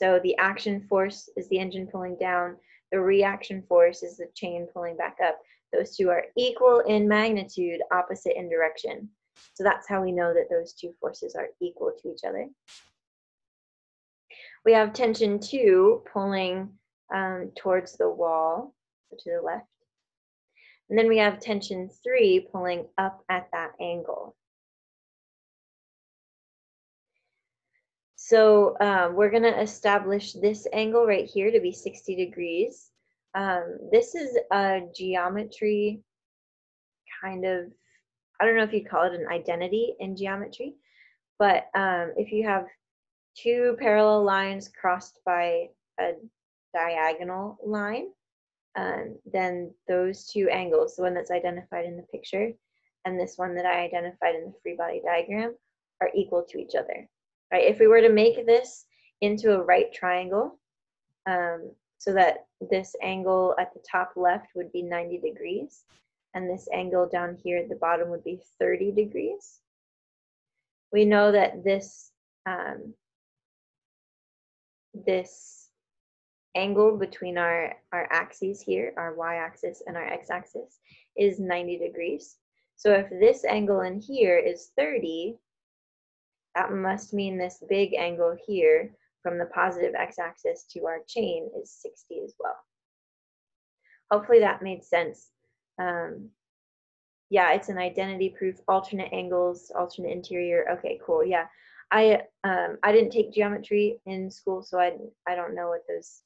so the action force is the engine pulling down, the reaction force is the chain pulling back up. Those two are equal in magnitude, opposite in direction. So that's how we know that those two forces are equal to each other. We have tension two pulling um, towards the wall, so to the left. And then we have tension three pulling up at that angle. So um, we're going to establish this angle right here to be 60 degrees. Um, this is a geometry kind of I don't know if you'd call it an identity in geometry, but um, if you have two parallel lines crossed by a diagonal line, um, then those two angles, the one that's identified in the picture and this one that I identified in the free body diagram, are equal to each other. Right? If we were to make this into a right triangle, um, so that this angle at the top left would be 90 degrees, and this angle down here at the bottom would be 30 degrees. We know that this, um, this angle between our, our axes here, our y-axis and our x-axis, is 90 degrees. So if this angle in here is 30, that must mean this big angle here from the positive x-axis to our chain is 60 as well. Hopefully that made sense. Um, yeah, it's an identity proof, alternate angles, alternate interior. Okay, cool. Yeah. I um I didn't take geometry in school, so I I don't know what those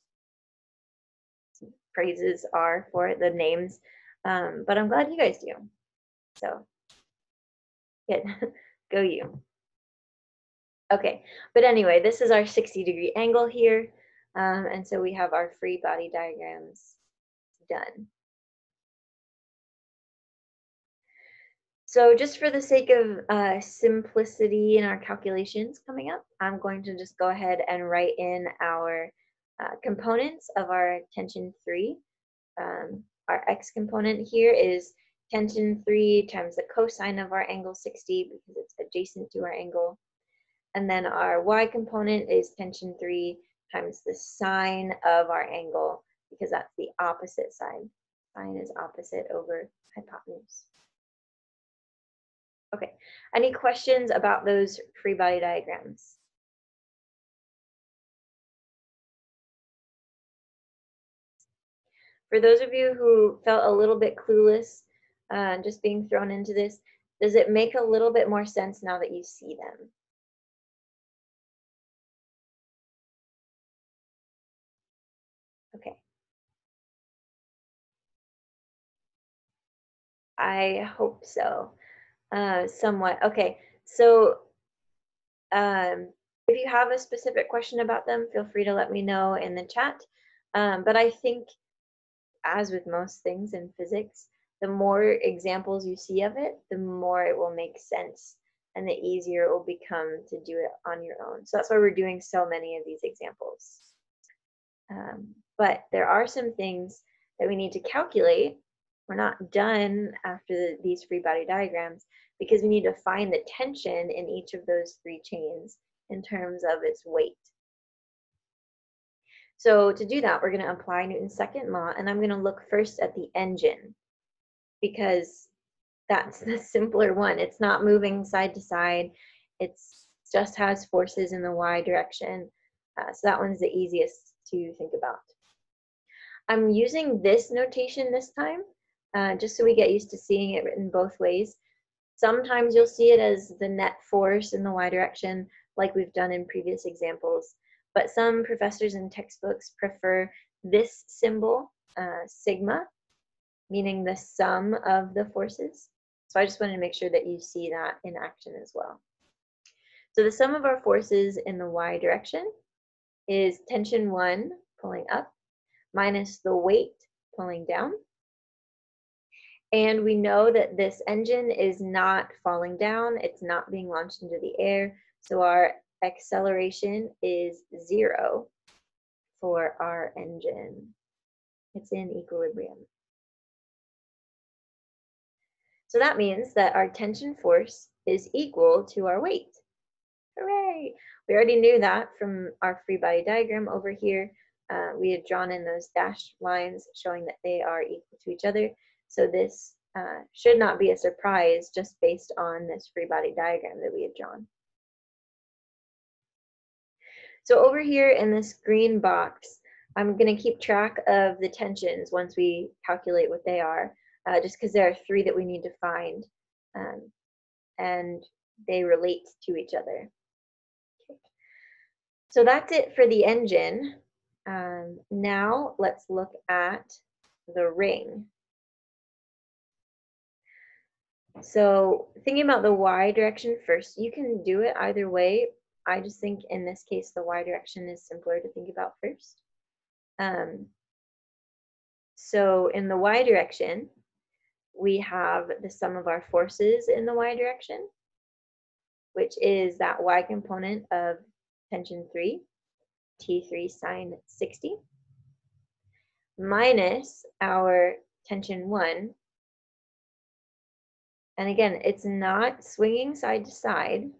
phrases are for it, the names. Um, but I'm glad you guys do. So good. Go you. Okay, but anyway, this is our 60 degree angle here. Um, and so we have our free body diagrams done. So just for the sake of uh, simplicity in our calculations coming up, I'm going to just go ahead and write in our uh, components of our tension 3. Um, our x component here is tension 3 times the cosine of our angle 60 because it's adjacent to our angle. And then our y component is tension 3 times the sine of our angle because that's the opposite side. Sine is opposite over hypotenuse. Okay, any questions about those free body diagrams? For those of you who felt a little bit clueless, uh, just being thrown into this, does it make a little bit more sense now that you see them? I hope so. Uh, somewhat. Okay, so um, if you have a specific question about them, feel free to let me know in the chat. Um, but I think, as with most things in physics, the more examples you see of it, the more it will make sense and the easier it will become to do it on your own. So that's why we're doing so many of these examples. Um, but there are some things that we need to calculate we're not done after the, these free body diagrams because we need to find the tension in each of those three chains in terms of its weight. So to do that, we're going to apply Newton's second law, and I'm going to look first at the engine because that's the simpler one. It's not moving side to side. It's just has forces in the y direction. Uh, so that one's the easiest to think about. I'm using this notation this time uh, just so we get used to seeing it written both ways. Sometimes you'll see it as the net force in the y direction, like we've done in previous examples, but some professors and textbooks prefer this symbol, uh, sigma, meaning the sum of the forces. So I just wanted to make sure that you see that in action as well. So the sum of our forces in the y direction is tension 1 pulling up minus the weight pulling down and we know that this engine is not falling down, it's not being launched into the air. So our acceleration is zero for our engine. It's in equilibrium. So that means that our tension force is equal to our weight. Hooray! We already knew that from our free body diagram over here. Uh, we had drawn in those dashed lines showing that they are equal to each other. So this uh, should not be a surprise just based on this free body diagram that we had drawn. So over here in this green box, I'm going to keep track of the tensions once we calculate what they are, uh, just because there are three that we need to find, um, and they relate to each other. Okay. So that's it for the engine. Um, now let's look at the ring. So thinking about the y direction first, you can do it either way. I just think in this case, the y direction is simpler to think about first. Um, so in the y direction, we have the sum of our forces in the y direction, which is that y component of tension 3, T3 sine 60, minus our tension 1, and again, it's not swinging side to side.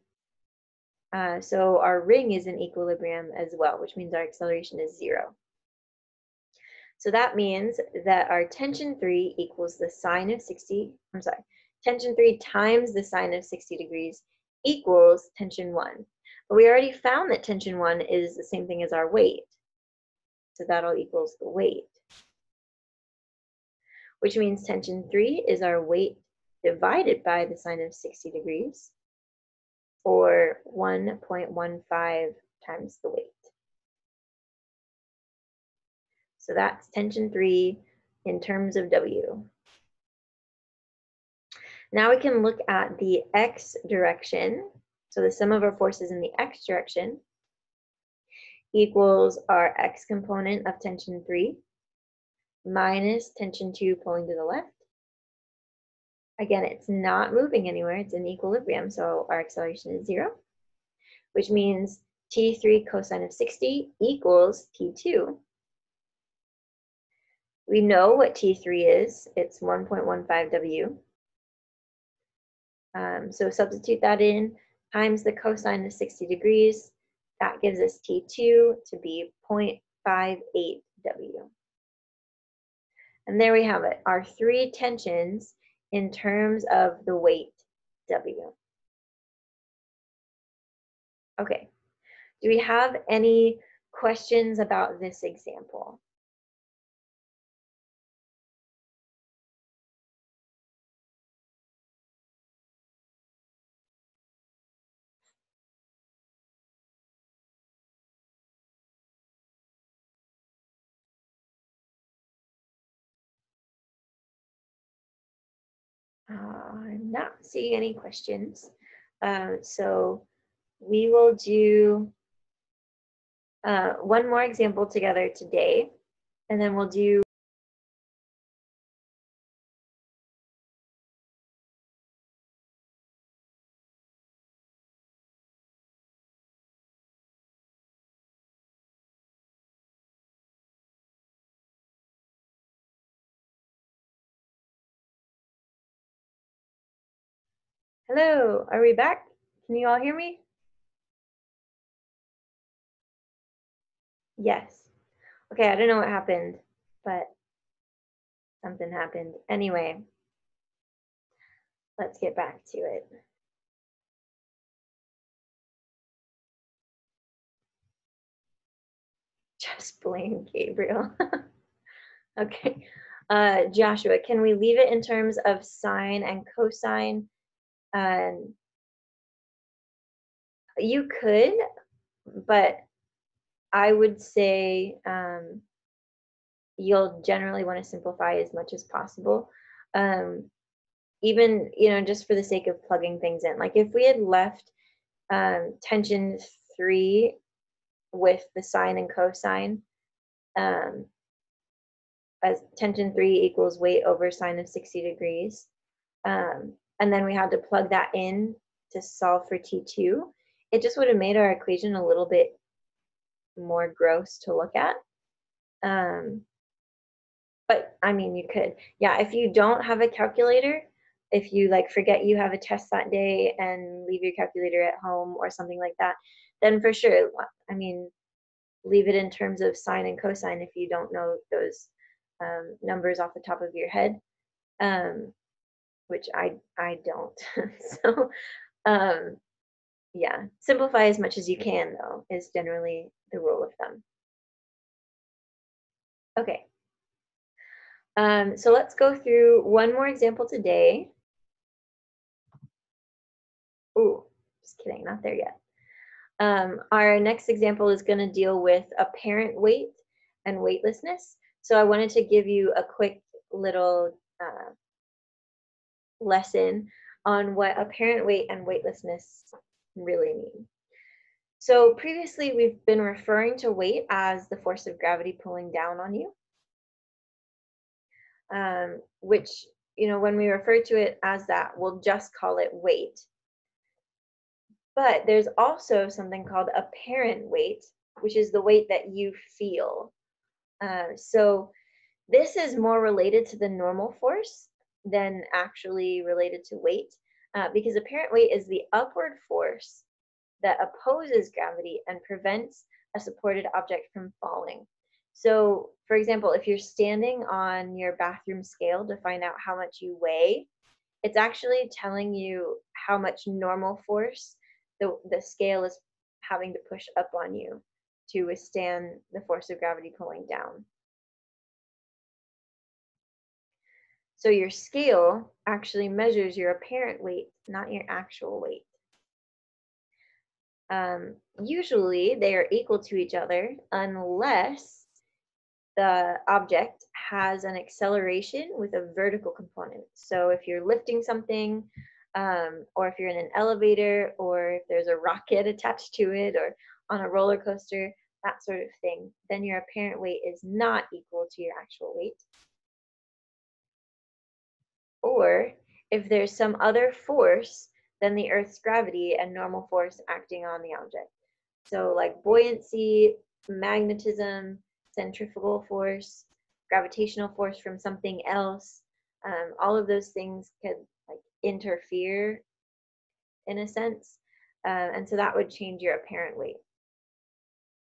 Uh, so our ring is in equilibrium as well, which means our acceleration is zero. So that means that our tension 3 equals the sine of 60, I'm sorry, tension 3 times the sine of 60 degrees equals tension 1. But we already found that tension 1 is the same thing as our weight. So that'll equals the weight. Which means tension 3 is our weight divided by the sine of 60 degrees, or 1.15 times the weight. So that's tension 3 in terms of W. Now we can look at the x direction. So the sum of our forces in the x direction equals our x component of tension 3 minus tension 2 pulling to the left. Again, it's not moving anywhere. It's in equilibrium, so our acceleration is 0, which means T3 cosine of 60 equals T2. We know what T3 is. It's 1.15 W. Um, so substitute that in times the cosine of 60 degrees. That gives us T2 to be 0.58 W. And there we have it, our three tensions in terms of the weight W. Okay, do we have any questions about this example? I'm not seeing any questions. Uh, so we will do uh, one more example together today, and then we'll do Hello, are we back? Can you all hear me? Yes. Okay, I don't know what happened, but something happened. Anyway, let's get back to it. Just blame Gabriel. okay. Uh, Joshua, can we leave it in terms of sine and cosine? Um, you could, but I would say um, you'll generally want to simplify as much as possible. Um, even, you know, just for the sake of plugging things in. Like if we had left um, tension three with the sine and cosine, um, as tension three equals weight over sine of 60 degrees. Um, and then we had to plug that in to solve for T2, it just would have made our equation a little bit more gross to look at. Um, but I mean, you could, yeah, if you don't have a calculator, if you like forget you have a test that day and leave your calculator at home or something like that, then for sure, I mean, leave it in terms of sine and cosine if you don't know those um, numbers off the top of your head. Um, which I I don't. so um, yeah, simplify as much as you can though is generally the rule of thumb. Okay. Um, so let's go through one more example today. Ooh, just kidding, not there yet. Um, our next example is going to deal with apparent weight and weightlessness. So I wanted to give you a quick little uh, lesson on what apparent weight and weightlessness really mean. So previously we've been referring to weight as the force of gravity pulling down on you, um, which, you know, when we refer to it as that, we'll just call it weight. But there's also something called apparent weight, which is the weight that you feel. Uh, so this is more related to the normal force than actually related to weight uh, because apparent weight is the upward force that opposes gravity and prevents a supported object from falling. So, for example, if you're standing on your bathroom scale to find out how much you weigh, it's actually telling you how much normal force the, the scale is having to push up on you to withstand the force of gravity pulling down. So your scale actually measures your apparent weight, not your actual weight. Um, usually they are equal to each other unless the object has an acceleration with a vertical component. So if you're lifting something, um, or if you're in an elevator, or if there's a rocket attached to it, or on a roller coaster, that sort of thing, then your apparent weight is not equal to your actual weight. Or if there's some other force than the Earth's gravity and normal force acting on the object. So like buoyancy, magnetism, centrifugal force, gravitational force from something else, um, all of those things could like interfere in a sense. Uh, and so that would change your apparent weight,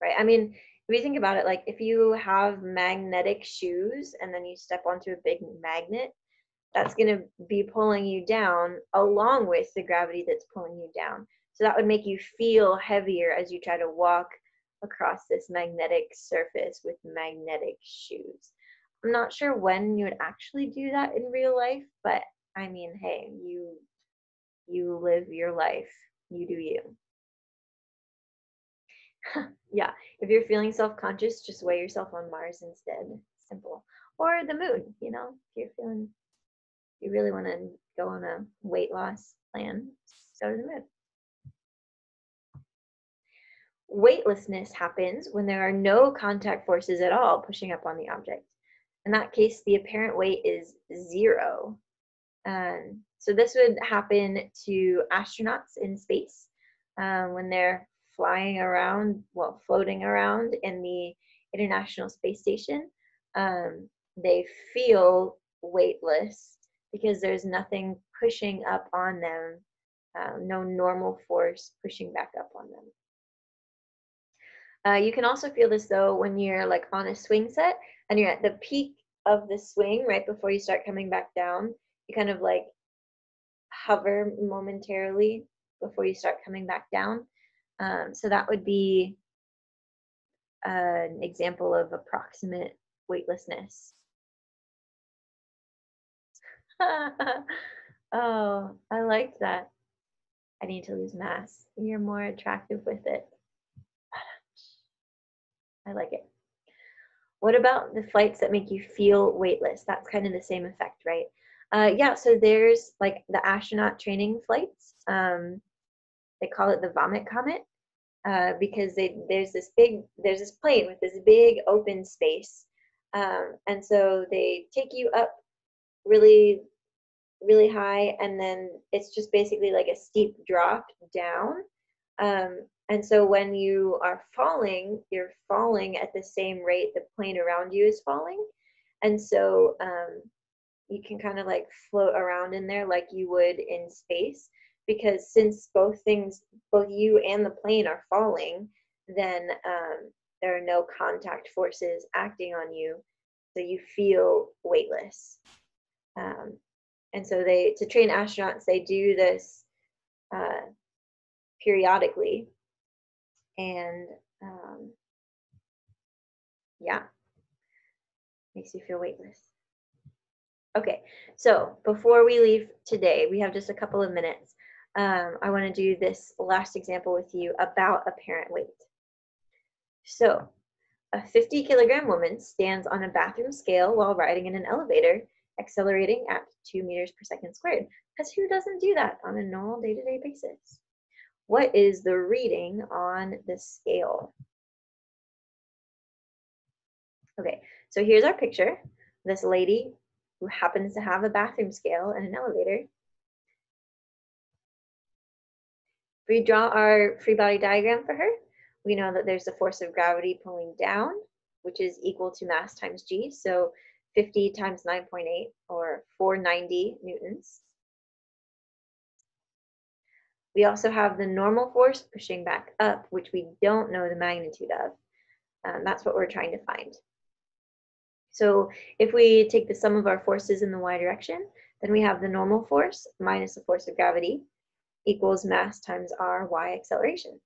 right? I mean, if you think about it, like if you have magnetic shoes and then you step onto a big magnet, that's going to be pulling you down along with the gravity that's pulling you down. So that would make you feel heavier as you try to walk across this magnetic surface with magnetic shoes. I'm not sure when you would actually do that in real life, but I mean, hey, you you live your life. You do you. yeah, if you're feeling self-conscious, just weigh yourself on Mars instead. Simple. Or the moon, you know, if you're feeling you really want to go on a weight loss plan, go to the. Weightlessness happens when there are no contact forces at all pushing up on the object. In that case, the apparent weight is zero. Um, so this would happen to astronauts in space um, when they're flying around, well, floating around in the International Space Station. Um, they feel weightless because there's nothing pushing up on them, um, no normal force pushing back up on them. Uh, you can also feel this though when you're like on a swing set and you're at the peak of the swing right before you start coming back down. You kind of like hover momentarily before you start coming back down. Um, so that would be uh, an example of approximate weightlessness. oh, I like that. I need to lose mass. You're more attractive with it. I like it. What about the flights that make you feel weightless? That's kind of the same effect, right? Uh, yeah, so there's like the astronaut training flights. Um, they call it the vomit comet uh, because they, there's this big, there's this plane with this big open space. Um, and so they take you up really really high and then it's just basically like a steep drop down. Um, and so when you are falling you're falling at the same rate the plane around you is falling. And so um, you can kind of like float around in there like you would in space because since both things both you and the plane are falling then um, there are no contact forces acting on you so you feel weightless. Um, and so they to train astronauts they do this uh, periodically. And um, yeah. Makes you feel weightless. Okay so before we leave today we have just a couple of minutes. Um, i want to do this last example with you about apparent weight. So a 50 kilogram woman stands on a bathroom scale while riding in an elevator accelerating at 2 meters per second squared. Because who doesn't do that on a normal day-to-day -day basis? What is the reading on the scale? Okay, so here's our picture. This lady who happens to have a bathroom scale and an elevator. If we draw our free body diagram for her, we know that there's the force of gravity pulling down, which is equal to mass times g. So 50 times 9.8 or 490 newtons. We also have the normal force pushing back up, which we don't know the magnitude of. Um, that's what we're trying to find. So if we take the sum of our forces in the y direction, then we have the normal force minus the force of gravity equals mass times r y acceleration.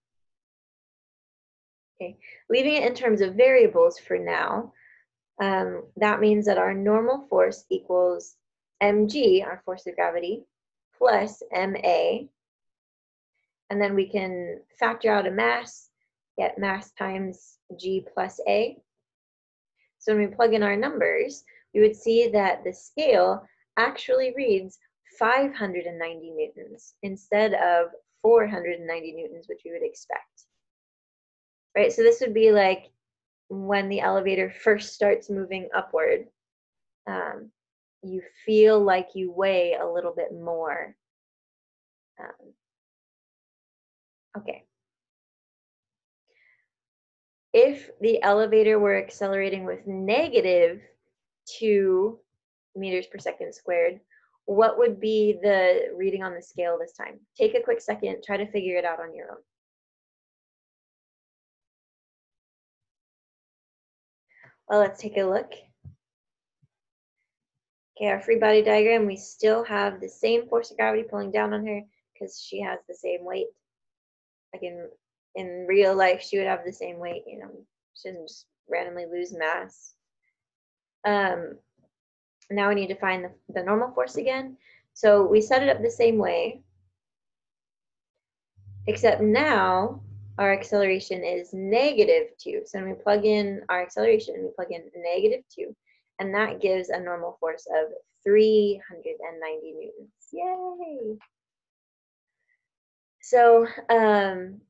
Okay, leaving it in terms of variables for now, um, that means that our normal force equals mg, our force of gravity, plus ma. And then we can factor out a mass, get mass times g plus a. So when we plug in our numbers, we would see that the scale actually reads 590 newtons instead of 490 newtons, which we would expect. Right, so this would be like when the elevator first starts moving upward. Um, you feel like you weigh a little bit more. Um, okay. If the elevator were accelerating with negative 2 meters per second squared, what would be the reading on the scale this time? Take a quick second, try to figure it out on your own. Well, let's take a look. Okay, our free body diagram, we still have the same force of gravity pulling down on her because she has the same weight. Like in, in real life, she would have the same weight, you know, she doesn't just randomly lose mass. Um, now we need to find the, the normal force again. So we set it up the same way, except now our acceleration is negative 2. So when we plug in our acceleration, we plug in negative 2, and that gives a normal force of 390 newtons. Yay! So um,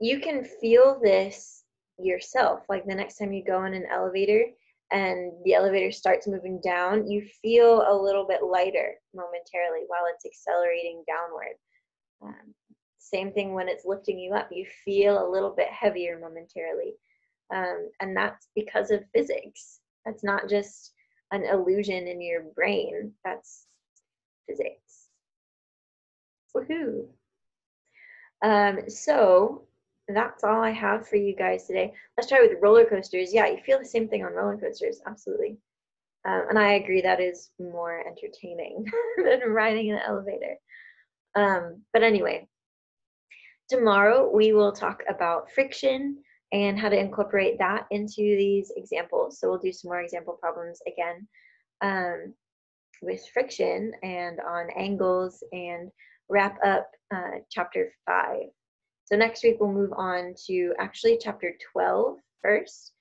you can feel this yourself. Like the next time you go in an elevator and the elevator starts moving down, you feel a little bit lighter momentarily while it's accelerating downward. Um, same thing when it's lifting you up, you feel a little bit heavier momentarily. Um, and that's because of physics. That's not just an illusion in your brain, that's physics. Woohoo! Um, so that's all I have for you guys today. Let's try with roller coasters. Yeah, you feel the same thing on roller coasters, absolutely. Um, and I agree that is more entertaining than riding an elevator. Um, but anyway, Tomorrow we will talk about friction and how to incorporate that into these examples. So we'll do some more example problems again um, with friction and on angles and wrap up uh, chapter 5. So next week we'll move on to actually chapter 12 first,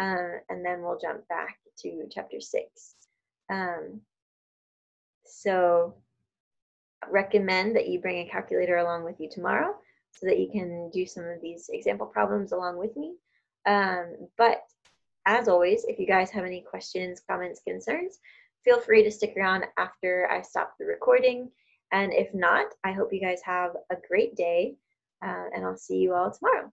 uh, and then we'll jump back to chapter 6. Um, so recommend that you bring a calculator along with you tomorrow so that you can do some of these example problems along with me. Um, but as always, if you guys have any questions, comments, concerns, feel free to stick around after I stop the recording. And if not, I hope you guys have a great day uh, and I'll see you all tomorrow.